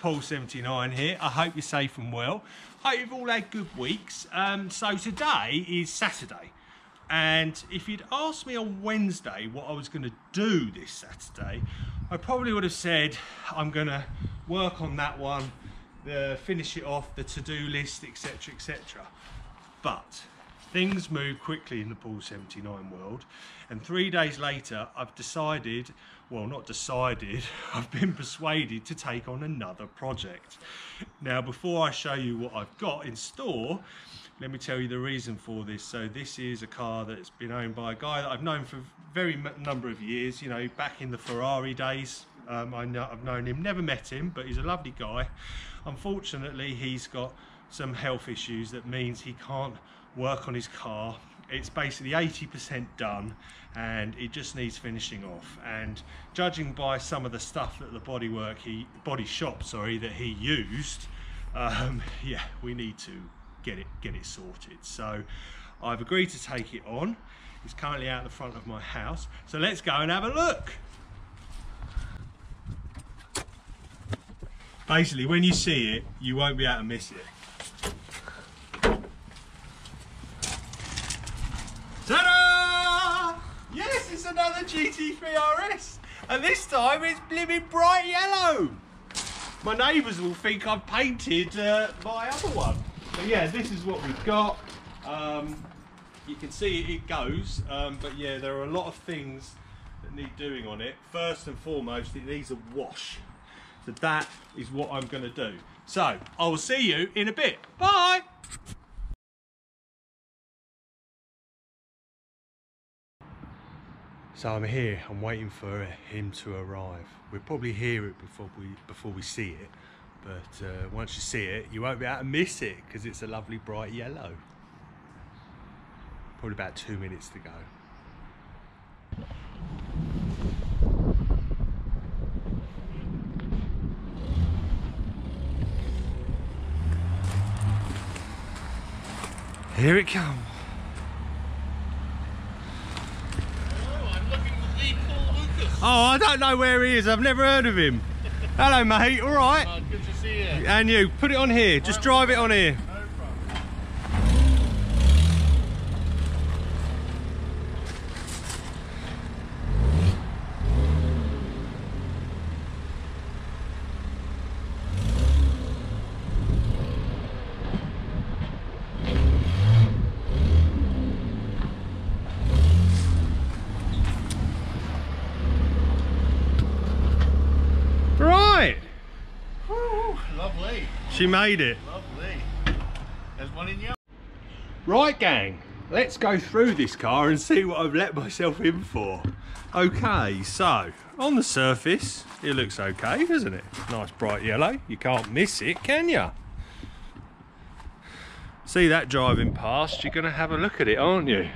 Paul 79 here. I hope you're safe and well. Hope you've all had good weeks. Um, so today is Saturday. And if you'd asked me on Wednesday what I was going to do this Saturday, I probably would have said I'm going to work on that one, the finish it off, the to-do list, etc, etc. But things move quickly in the Paul 79 world and three days later I've decided well not decided I've been persuaded to take on another project. Now before I show you what I've got in store let me tell you the reason for this. So this is a car that's been owned by a guy that I've known for a very number of years you know back in the Ferrari days. Um, I know, I've known him never met him but he's a lovely guy. Unfortunately he's got some health issues that means he can't work on his car. It's basically 80% done and it just needs finishing off. And judging by some of the stuff that the bodywork he body shop sorry that he used um, yeah we need to get it get it sorted. So I've agreed to take it on. It's currently out the front of my house. So let's go and have a look. Basically when you see it you won't be able to miss it another GT3 RS. And this time it's blimmin' bright yellow. My neighbours will think I've painted uh, my other one. But yeah, this is what we've got. Um, you can see it goes, um, but yeah, there are a lot of things that need doing on it. First and foremost, it needs a wash. So that is what I'm gonna do. So, I will see you in a bit. Bye! So I'm here, I'm waiting for him to arrive. We'll probably hear it before we before we see it, but uh, once you see it, you won't be able to miss it because it's a lovely bright yellow. Probably about two minutes to go. Here it comes. Oh, I don't know where he is. I've never heard of him. Hello, mate. All right. Oh, good to see you. And you. Put it on here. Just drive it on here. Right. Woo, lovely, She made it. lovely. There's one in you. Right, gang. Let's go through this car and see what I've let myself in for. Okay, so on the surface, it looks okay, doesn't it? Nice bright yellow. You can't miss it, can you? See that driving past, you're going to have a look at it, aren't you?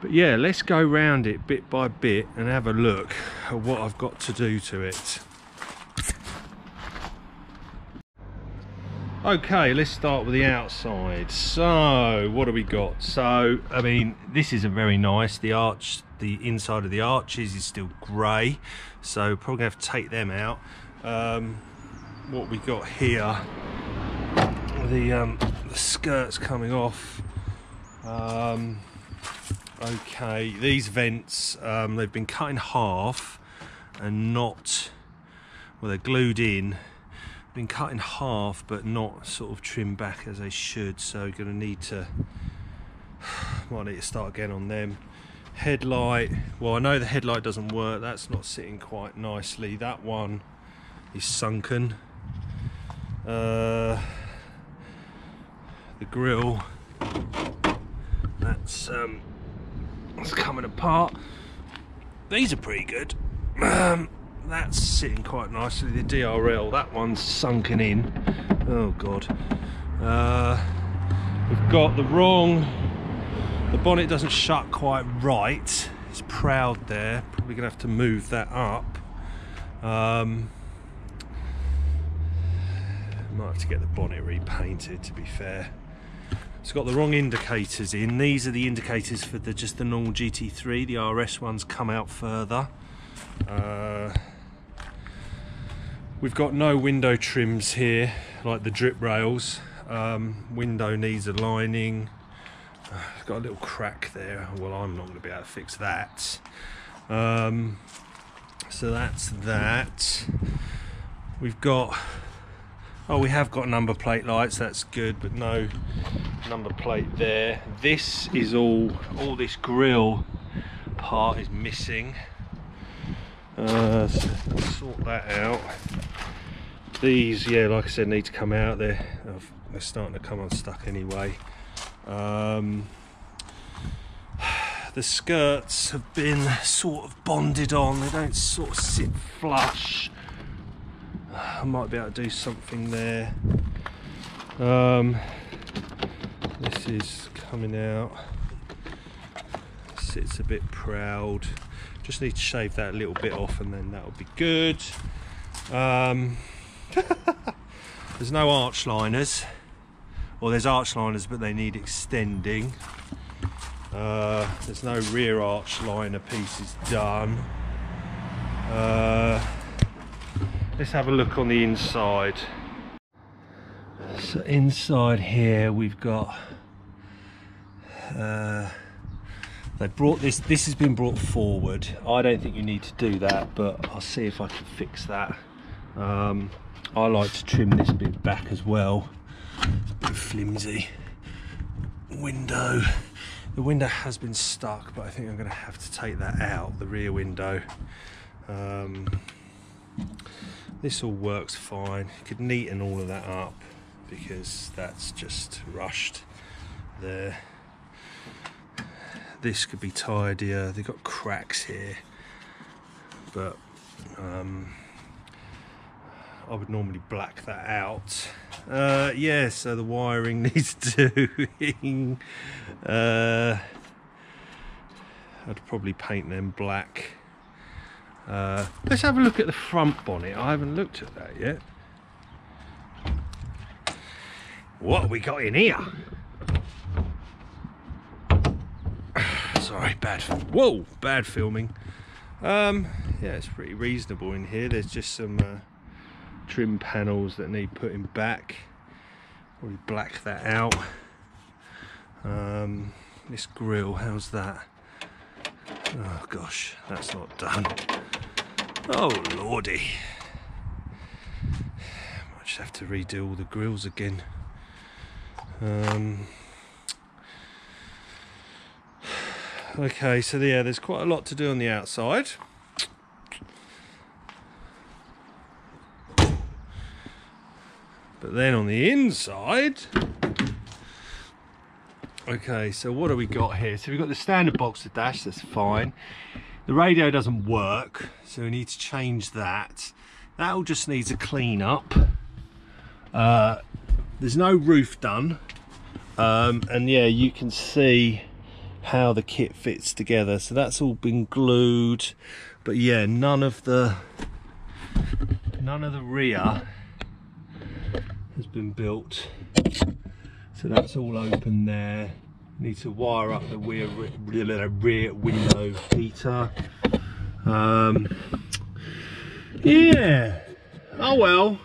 But yeah, let's go round it bit by bit and have a look at what I've got to do to it. Okay, let's start with the outside. So, what do we got? So, I mean, this isn't very nice. The arch, the inside of the arches is still grey, so probably have to take them out. Um, what we got here, the, um, the skirts coming off. Um, okay, these vents, um, they've been cut in half and not, well, they're glued in been cut in half but not sort of trimmed back as they should so gonna need to might need to start again on them. Headlight well I know the headlight doesn't work. That's not sitting quite nicely. That one is sunken. Uh, the grill that's um that's coming apart. These are pretty good. Um, that's sitting quite nicely the DRL that one's sunken in. Oh god. Uh, we've got the wrong the bonnet doesn't shut quite right. It's proud there. Probably gonna have to move that up. Um, might have to get the bonnet repainted to be fair. It's got the wrong indicators in. These are the indicators for the just the normal GT3 the RS ones come out further. Uh, We've got no window trims here, like the drip rails. Um, window needs a lining. Uh, it's got a little crack there. Well, I'm not going to be able to fix that. Um, so that's that. We've got. Oh, we have got number plate lights. That's good, but no number plate there. This is all. All this grill part is missing. Uh, so sort that out. These, yeah, like I said, need to come out. They're they're starting to come unstuck anyway. Um, the skirts have been sort of bonded on. They don't sort of sit flush. I might be able to do something there. Um, this is coming out. Sits a bit proud. Just need to shave that little bit off and then that'll be good. Um, there's no arch liners. Well, there's arch liners, but they need extending. Uh, there's no rear arch liner pieces done. Uh, let's have a look on the inside. So inside here we've got uh, they brought this this has been brought forward I don't think you need to do that but I'll see if I can fix that um, I like to trim this bit back as well. It's a bit flimsy. Window. The window has been stuck but I think I'm going to have to take that out the rear window. Um, this all works fine. You could neaten all of that up because that's just rushed there. This could be tidier. They've got cracks here but um, I would normally black that out. Uh, yeah so the wiring needs doing. Uh, I'd probably paint them black. Uh, let's have a look at the front bonnet. I haven't looked at that yet. What have we got in here? Sorry bad whoa bad filming. Um, yeah it's pretty reasonable in here. There's just some uh, trim panels that need putting back. Probably black that out. Um, this grill how's that? Oh gosh that's not done. Oh lordy. Might just have to redo all the grills again. Um, okay so yeah there's quite a lot to do on the outside but then on the inside. Okay so what do we got here? So we've got the standard Boxster dash that's fine. The radio doesn't work so we need to change that. That all just needs a clean up. Uh, there's no roof done. Um, and yeah you can see how the kit fits together. So that's all been glued. But yeah none of the none of the rear has been built. So that's all open there. Need to wire up the rear, rear, rear window heater um, yeah. Oh well.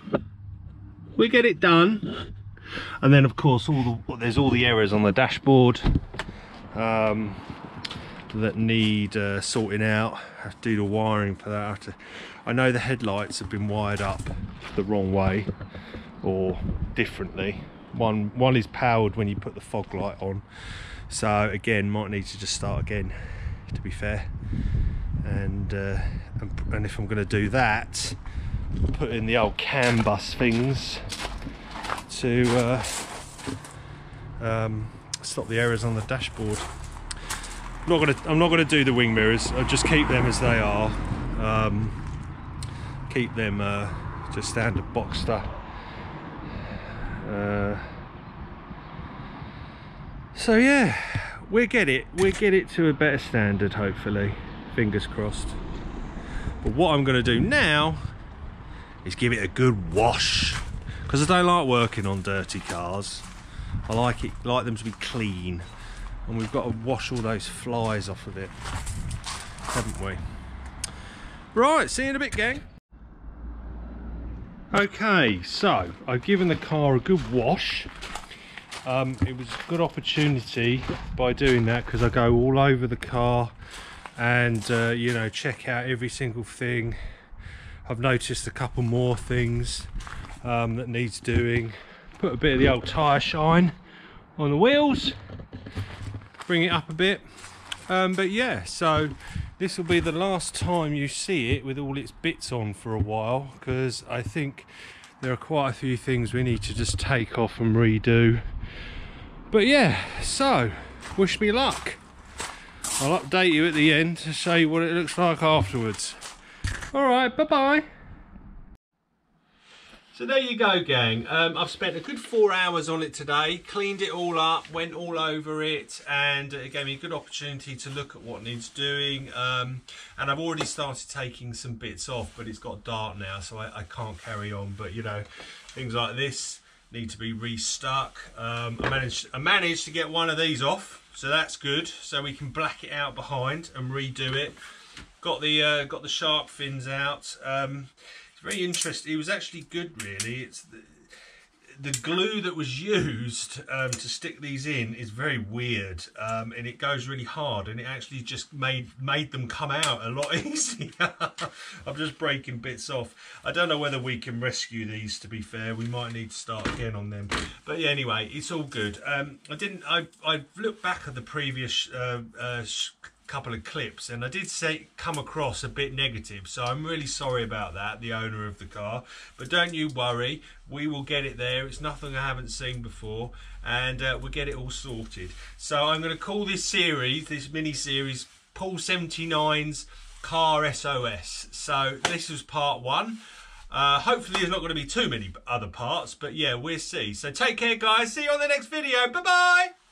We get it done. And then of course all the there's all the errors on the dashboard um, that need uh, sorting out. I have to do the wiring for that. I, to, I know the headlights have been wired up the wrong way or differently one one is powered when you put the fog light on so again might need to just start again to be fair and uh, and, and if I'm going to do that put in the old CAN bus things to uh, um, stop the errors on the dashboard. I'm not gonna I'm not gonna do the wing mirrors. I'll just keep them as they are. Um, keep them uh, just standard Boxster. Uh, so yeah, we'll get it. We'll get it to a better standard, hopefully. Fingers crossed. But what I'm going to do now is give it a good wash because I don't like working on dirty cars. I like it, like them to be clean, and we've got to wash all those flies off of it, haven't we? Right, see you in a bit, gang. Okay, so I've given the car a good wash. Um, it was a good opportunity by doing that because I go all over the car and uh, you know check out every single thing. I've noticed a couple more things um, that needs doing. Put a bit of the old tyre shine on the wheels, bring it up a bit. Um, but yeah, so this will be the last time you see it with all its bits on for a while because I think there are quite a few things we need to just take off and redo. But yeah so wish me luck. I'll update you at the end to show you what it looks like afterwards. All right bye bye so there you go, gang. Um, I've spent a good four hours on it today, cleaned it all up, went all over it, and it gave me a good opportunity to look at what needs doing. Um, and I've already started taking some bits off, but it's got dark now, so I, I can't carry on. But you know, things like this need to be restuck. Um, I managed, I managed to get one of these off, so that's good. So we can black it out behind and redo it. Got the uh, got the shark fins out. Very interesting. It was actually good, really. It's the, the glue that was used um, to stick these in is very weird, um, and it goes really hard, and it actually just made made them come out a lot easier. I'm just breaking bits off. I don't know whether we can rescue these. To be fair, we might need to start again on them. But yeah, anyway, it's all good. Um, I didn't. I I looked back at the previous. Uh, uh, couple of clips and I did say come across a bit negative so I'm really sorry about that the owner of the car. But don't you worry we will get it there. It's nothing I haven't seen before and uh, we'll get it all sorted. So I'm going to call this series this mini series Paul 79's car SOS so this was part one. Uh, hopefully there's not going to be too many other parts but yeah we'll see. So take care guys. See you on the next video. Bye bye